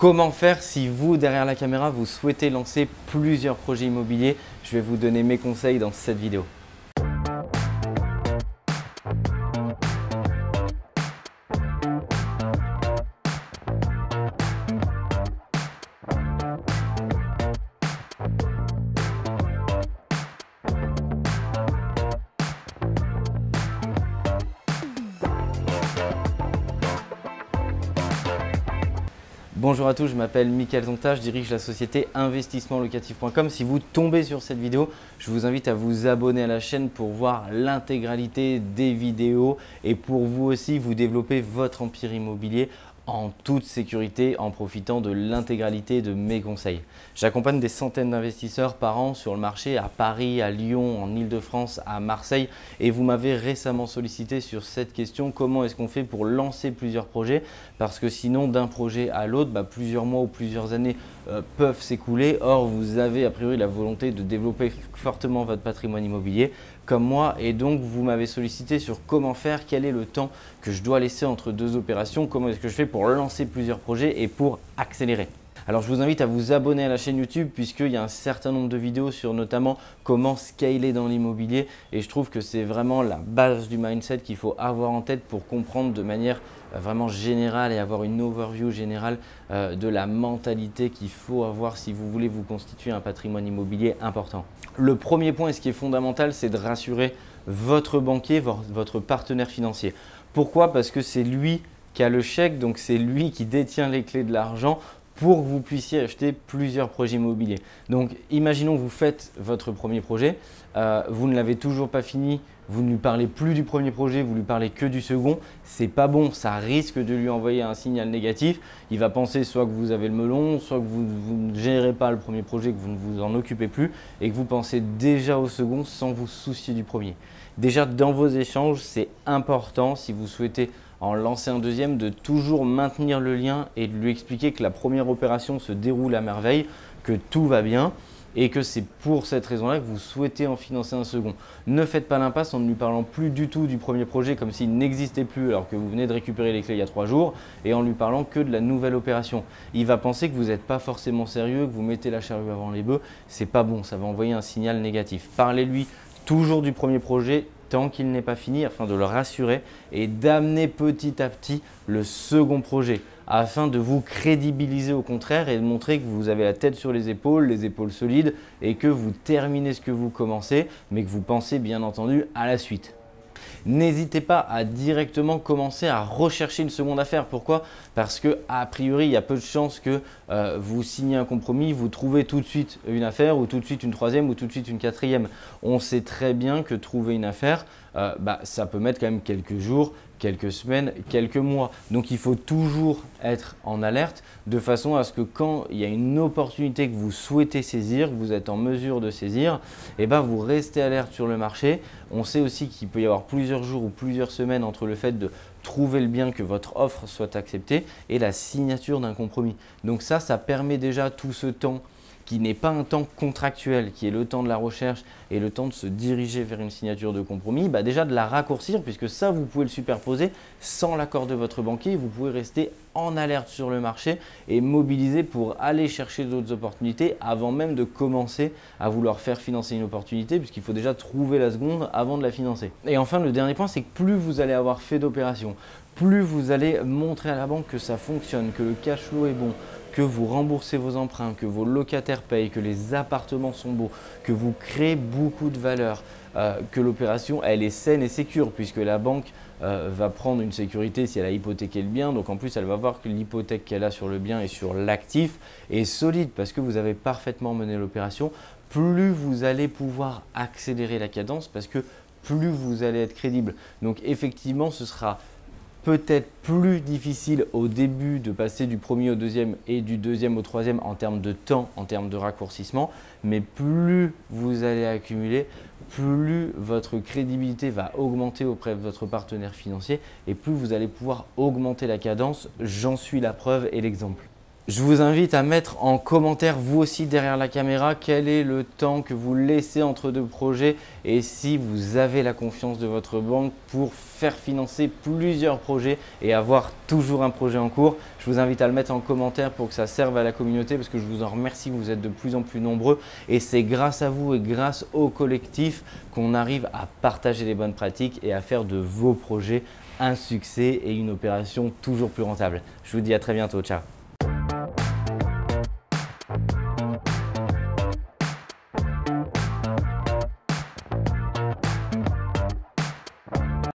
Comment faire si vous, derrière la caméra, vous souhaitez lancer plusieurs projets immobiliers? Je vais vous donner mes conseils dans cette vidéo. Bonjour à tous, je m'appelle Mickaël Zonta, je dirige la société investissementlocatif.com. Si vous tombez sur cette vidéo, je vous invite à vous abonner à la chaîne pour voir l'intégralité des vidéos et pour vous aussi vous développer votre empire immobilier en toute sécurité en profitant de l'intégralité de mes conseils. J'accompagne des centaines d'investisseurs par an sur le marché à Paris, à Lyon, en Ile-de-France, à Marseille et vous m'avez récemment sollicité sur cette question comment est-ce qu'on fait pour lancer plusieurs projets? Parce que sinon d'un projet à l'autre, bah, plusieurs mois ou plusieurs années euh, peuvent s'écouler. Or, vous avez a priori la volonté de développer fortement votre patrimoine immobilier moi et donc vous m'avez sollicité sur comment faire, quel est le temps que je dois laisser entre deux opérations, comment est-ce que je fais pour lancer plusieurs projets et pour accélérer. Alors je vous invite à vous abonner à la chaîne YouTube puisqu'il y a un certain nombre de vidéos sur notamment comment scaler dans l'immobilier et je trouve que c'est vraiment la base du mindset qu'il faut avoir en tête pour comprendre de manière euh, vraiment générale et avoir une overview générale euh, de la mentalité qu'il faut avoir si vous voulez vous constituer un patrimoine immobilier important. Le premier point et ce qui est fondamental, c'est de rassurer votre banquier, votre partenaire financier. Pourquoi? Parce que c'est lui qui a le chèque, donc c'est lui qui détient les clés de l'argent pour que vous puissiez acheter plusieurs projets immobiliers. Donc imaginons que vous faites votre premier projet, euh, vous ne l'avez toujours pas fini, vous ne lui parlez plus du premier projet, vous lui parlez que du second, c'est pas bon, ça risque de lui envoyer un signal négatif. Il va penser soit que vous avez le melon, soit que vous, ne gérez pas le premier projet, que vous ne vous en occupez plus et que vous pensez déjà au second sans vous soucier du premier. Déjà dans vos échanges, c'est important si vous souhaitez en lancer un deuxième, de toujours maintenir le lien et de lui expliquer que la première opération se déroule à merveille, que tout va bien et que c'est pour cette raison-là que vous souhaitez en financer un second. Ne faites pas l'impasse en ne lui parlant plus du tout du premier projet comme s'il n'existait plus alors que vous venez de récupérer les clés il y a trois jours et en lui parlant que de la nouvelle opération. Il va penser que vous n'êtes pas forcément sérieux, que vous mettez la charrue avant les bœufs. C'est pas bon, ça va envoyer un signal négatif. Parlez-lui toujours du premier projet, tant qu'il n'est pas fini afin de le rassurer et d'amener petit à petit le second projet afin de vous crédibiliser au contraire et de montrer que vous avez la tête sur les épaules, les épaules solides et que vous terminez ce que vous commencez mais que vous pensez bien entendu à la suite. N'hésitez pas à directement commencer à rechercher une seconde affaire. Pourquoi? Parce que a priori, il y a peu de chances que euh, vous signez un compromis, vous trouvez tout de suite une affaire ou tout de suite une troisième ou tout de suite une quatrième. On sait très bien que trouver une affaire, euh, bah, ça peut mettre quand même quelques jours, quelques semaines, quelques mois. Donc il faut toujours être en alerte de façon à ce que quand il y a une opportunité que vous souhaitez saisir, que vous êtes en mesure de saisir, et eh ben vous restez alerte sur le marché. On sait aussi qu'il peut y avoir jours ou plusieurs semaines entre le fait de trouver le bien que votre offre soit acceptée et la signature d'un compromis. Donc ça, ça permet déjà tout ce temps qui n'est pas un temps contractuel, qui est le temps de la recherche et le temps de se diriger vers une signature de compromis, bah déjà de la raccourcir, puisque ça, vous pouvez le superposer sans l'accord de votre banquier. Vous pouvez rester en alerte sur le marché et mobiliser pour aller chercher d'autres opportunités avant même de commencer à vouloir faire financer une opportunité, puisqu'il faut déjà trouver la seconde avant de la financer. Et enfin, le dernier point, c'est que plus vous allez avoir fait d'opérations, plus vous allez montrer à la banque que ça fonctionne, que le cash flow est bon, que vous remboursez vos emprunts, que vos locataires payent, que les appartements sont beaux, que vous créez beaucoup de valeur, euh, que l'opération elle est saine et sécure puisque la banque euh, va prendre une sécurité si elle a hypothéqué le bien. Donc en plus, elle va voir que l'hypothèque qu'elle a sur le bien et sur l'actif est solide parce que vous avez parfaitement mené l'opération. Plus vous allez pouvoir accélérer la cadence parce que plus vous allez être crédible. Donc effectivement, ce sera peut-être plus difficile au début de passer du premier au deuxième et du deuxième au troisième en termes de temps, en termes de raccourcissement, mais plus vous allez accumuler, plus votre crédibilité va augmenter auprès de votre partenaire financier et plus vous allez pouvoir augmenter la cadence. J'en suis la preuve et l'exemple. Je vous invite à mettre en commentaire, vous aussi derrière la caméra, quel est le temps que vous laissez entre deux projets et si vous avez la confiance de votre banque pour faire financer plusieurs projets et avoir toujours un projet en cours. Je vous invite à le mettre en commentaire pour que ça serve à la communauté parce que je vous en remercie, vous êtes de plus en plus nombreux et c'est grâce à vous et grâce au collectif qu'on arrive à partager les bonnes pratiques et à faire de vos projets un succès et une opération toujours plus rentable. Je vous dis à très bientôt, ciao